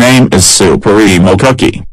name is Supremo Cookie.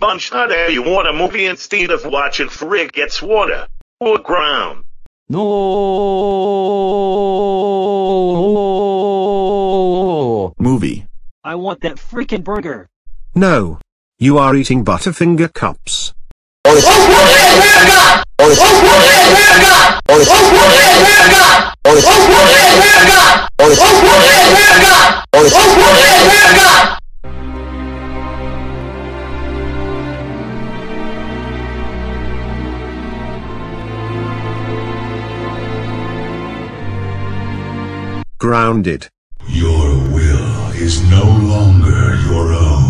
Sponge Hunter, you want a movie instead of watching Frig Gets Water or Ground? No. Movie. I want that freaking burger. No. You are eating Butterfinger cups. Oh, Grounded. Your will is no longer your own.